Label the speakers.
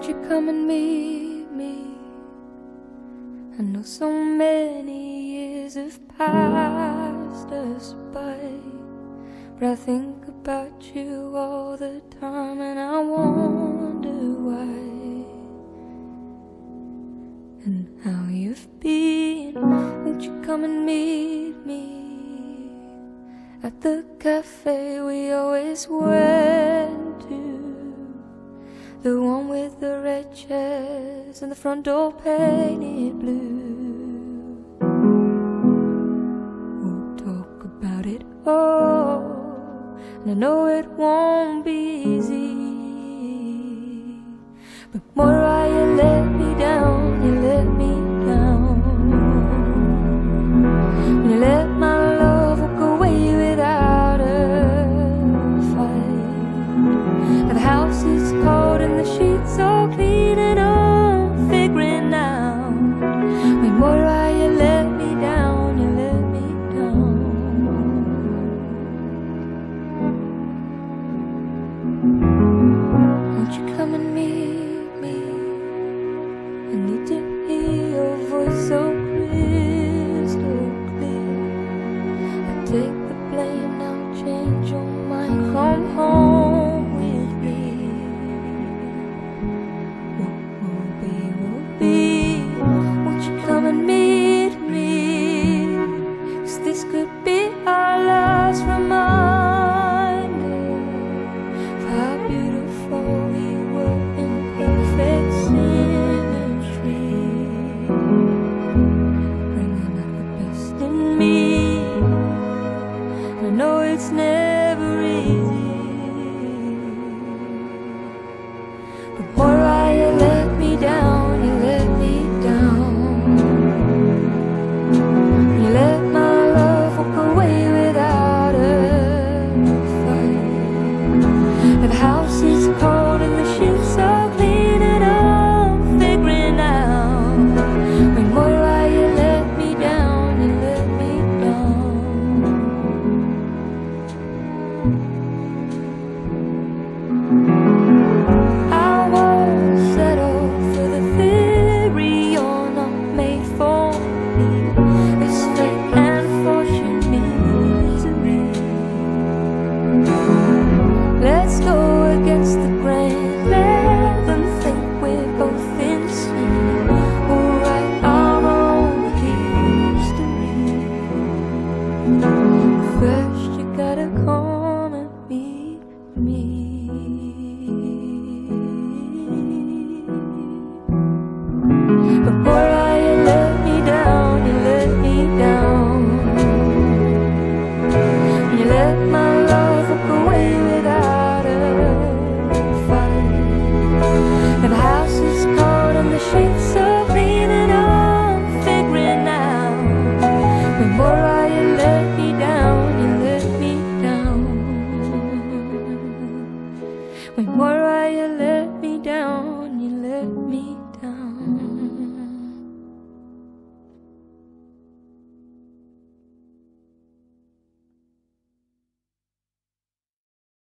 Speaker 1: Won't you come and meet me? I know so many years have passed us by, but I think about you all the time and I wonder why and how you've been. Won't you come and meet me at the cafe we always went chairs and the front door painted blue. We'll talk about it all, and I know it won't be easy. But Moirai, you let me down, you let me I need to hear your voice so crystal clear. I take it's never easy. But Moirai let me down, you let me down. You let my love walk away without a fight. The house is cold. Why you let me down, you let me down. When you let me down, you let me down.